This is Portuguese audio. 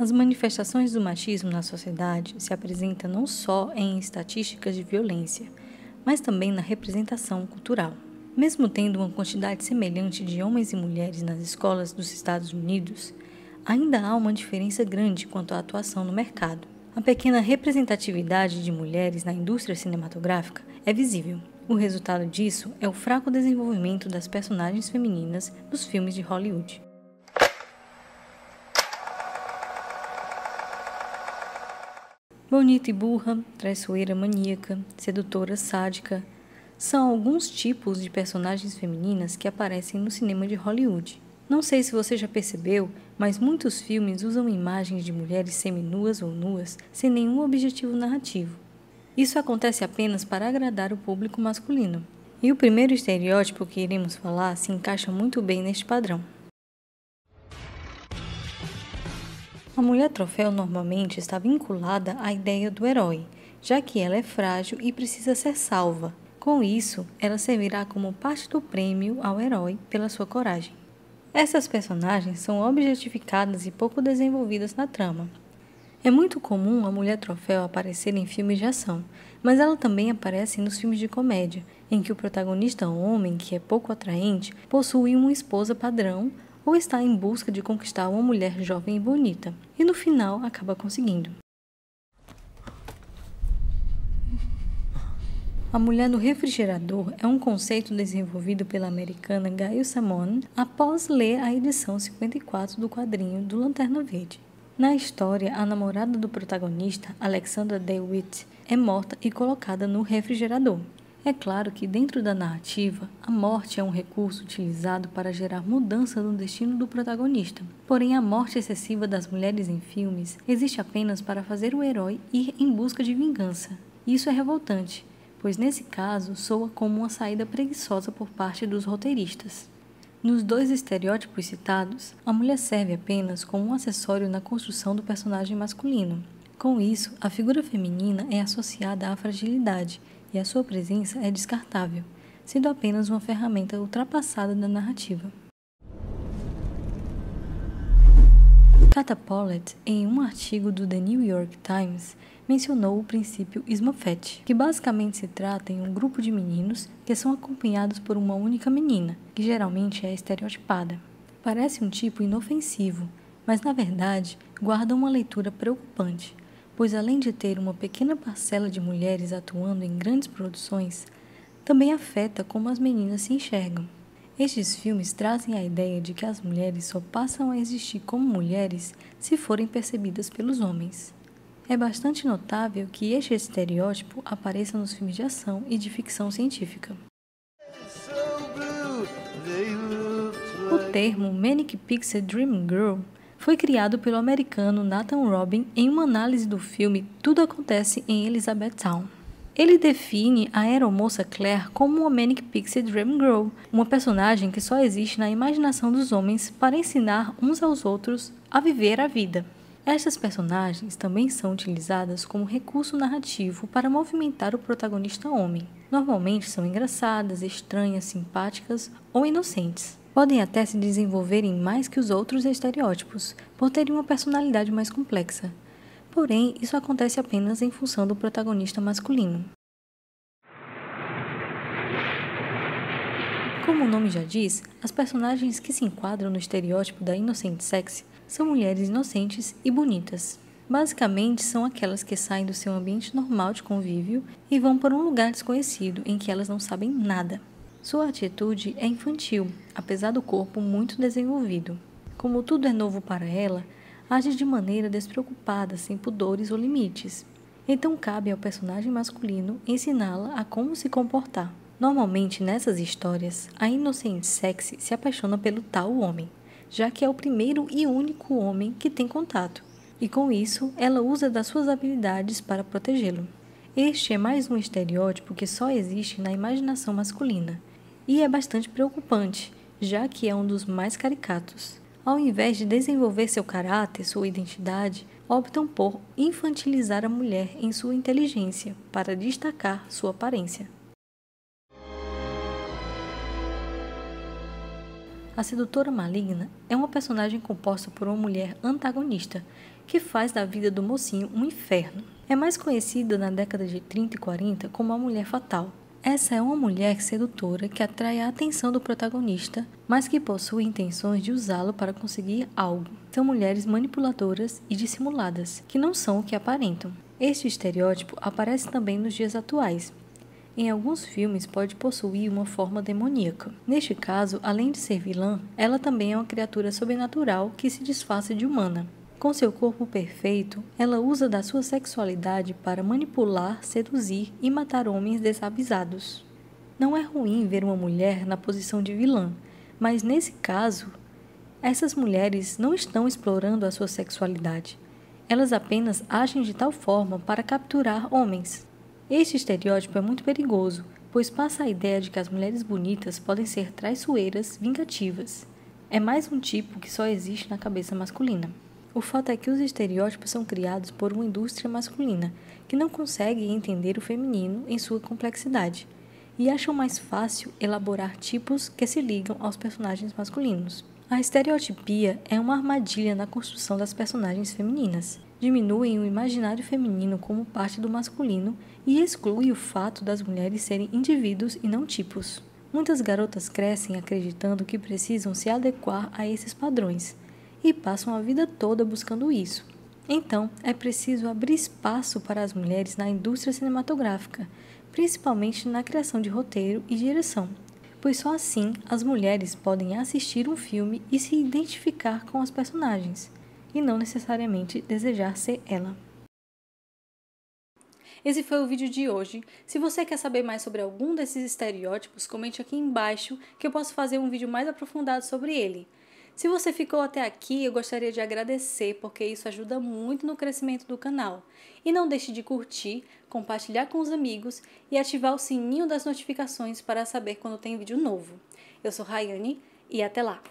As manifestações do machismo na sociedade se apresentam não só em estatísticas de violência, mas também na representação cultural. Mesmo tendo uma quantidade semelhante de homens e mulheres nas escolas dos Estados Unidos, ainda há uma diferença grande quanto à atuação no mercado. A pequena representatividade de mulheres na indústria cinematográfica é visível. O resultado disso é o fraco desenvolvimento das personagens femininas nos filmes de Hollywood. Bonita e burra, traiçoeira maníaca, sedutora sádica, são alguns tipos de personagens femininas que aparecem no cinema de Hollywood. Não sei se você já percebeu, mas muitos filmes usam imagens de mulheres seminuas ou nuas sem nenhum objetivo narrativo. Isso acontece apenas para agradar o público masculino. E o primeiro estereótipo que iremos falar se encaixa muito bem neste padrão. A mulher troféu normalmente está vinculada à ideia do herói, já que ela é frágil e precisa ser salva. Com isso, ela servirá como parte do prêmio ao herói pela sua coragem. Essas personagens são objetificadas e pouco desenvolvidas na trama. É muito comum a mulher troféu aparecer em filmes de ação, mas ela também aparece nos filmes de comédia, em que o protagonista homem, que é pouco atraente, possui uma esposa padrão ou está em busca de conquistar uma mulher jovem e bonita, e no final acaba conseguindo. A mulher no refrigerador é um conceito desenvolvido pela americana Gail Simone após ler a edição 54 do quadrinho do Lanterna Verde. Na história, a namorada do protagonista, Alexandra DeWitt, é morta e colocada no refrigerador. É claro que, dentro da narrativa, a morte é um recurso utilizado para gerar mudança no destino do protagonista. Porém, a morte excessiva das mulheres em filmes existe apenas para fazer o herói ir em busca de vingança. Isso é revoltante, pois nesse caso soa como uma saída preguiçosa por parte dos roteiristas. Nos dois estereótipos citados, a mulher serve apenas como um acessório na construção do personagem masculino. Com isso, a figura feminina é associada à fragilidade e a sua presença é descartável, sendo apenas uma ferramenta ultrapassada da narrativa. Kata Pollitt, em um artigo do The New York Times, mencionou o princípio Smurfette, que basicamente se trata em um grupo de meninos que são acompanhados por uma única menina, que geralmente é estereotipada. Parece um tipo inofensivo, mas na verdade guarda uma leitura preocupante, pois além de ter uma pequena parcela de mulheres atuando em grandes produções, também afeta como as meninas se enxergam. Estes filmes trazem a ideia de que as mulheres só passam a existir como mulheres se forem percebidas pelos homens. É bastante notável que este estereótipo apareça nos filmes de ação e de ficção científica. O termo Manic Pixie Dream Girl foi criado pelo americano Nathan Robin em uma análise do filme Tudo Acontece em Elizabethtown. Ele define a aeromoça Claire como uma Manic Pixie Dream Girl, uma personagem que só existe na imaginação dos homens para ensinar uns aos outros a viver a vida. Estas personagens também são utilizadas como recurso narrativo para movimentar o protagonista homem. Normalmente são engraçadas, estranhas, simpáticas ou inocentes podem até se desenvolverem mais que os outros estereótipos, por terem uma personalidade mais complexa. Porém, isso acontece apenas em função do protagonista masculino. Como o nome já diz, as personagens que se enquadram no estereótipo da inocente sexy são mulheres inocentes e bonitas. Basicamente, são aquelas que saem do seu ambiente normal de convívio e vão para um lugar desconhecido em que elas não sabem nada. Sua atitude é infantil, apesar do corpo muito desenvolvido. Como tudo é novo para ela, age de maneira despreocupada, sem pudores ou limites. Então cabe ao personagem masculino ensiná-la a como se comportar. Normalmente nessas histórias, a inocente sexy se apaixona pelo tal homem, já que é o primeiro e único homem que tem contato, e com isso ela usa das suas habilidades para protegê-lo. Este é mais um estereótipo que só existe na imaginação masculina e é bastante preocupante, já que é um dos mais caricatos. Ao invés de desenvolver seu caráter, sua identidade, optam por infantilizar a mulher em sua inteligência para destacar sua aparência. A sedutora maligna é uma personagem composta por uma mulher antagonista, que faz da vida do mocinho um inferno. É mais conhecida na década de 30 e 40 como a mulher fatal. Essa é uma mulher sedutora que atrai a atenção do protagonista, mas que possui intenções de usá-lo para conseguir algo. São mulheres manipuladoras e dissimuladas, que não são o que aparentam. Este estereótipo aparece também nos dias atuais, em alguns filmes pode possuir uma forma demoníaca. Neste caso, além de ser vilã, ela também é uma criatura sobrenatural que se disfarça de humana. Com seu corpo perfeito, ela usa da sua sexualidade para manipular, seduzir e matar homens desavisados. Não é ruim ver uma mulher na posição de vilã, mas nesse caso, essas mulheres não estão explorando a sua sexualidade. Elas apenas agem de tal forma para capturar homens. Este estereótipo é muito perigoso, pois passa a ideia de que as mulheres bonitas podem ser traiçoeiras, vingativas. É mais um tipo que só existe na cabeça masculina. O fato é que os estereótipos são criados por uma indústria masculina que não consegue entender o feminino em sua complexidade e acham mais fácil elaborar tipos que se ligam aos personagens masculinos. A estereotipia é uma armadilha na construção das personagens femininas diminuem o imaginário feminino como parte do masculino e exclui o fato das mulheres serem indivíduos e não tipos. Muitas garotas crescem acreditando que precisam se adequar a esses padrões e passam a vida toda buscando isso. Então, é preciso abrir espaço para as mulheres na indústria cinematográfica, principalmente na criação de roteiro e direção, pois só assim as mulheres podem assistir um filme e se identificar com os personagens e não necessariamente desejar ser ela. Esse foi o vídeo de hoje. Se você quer saber mais sobre algum desses estereótipos, comente aqui embaixo que eu posso fazer um vídeo mais aprofundado sobre ele. Se você ficou até aqui, eu gostaria de agradecer porque isso ajuda muito no crescimento do canal. E não deixe de curtir, compartilhar com os amigos e ativar o sininho das notificações para saber quando tem vídeo novo. Eu sou Rayane e até lá!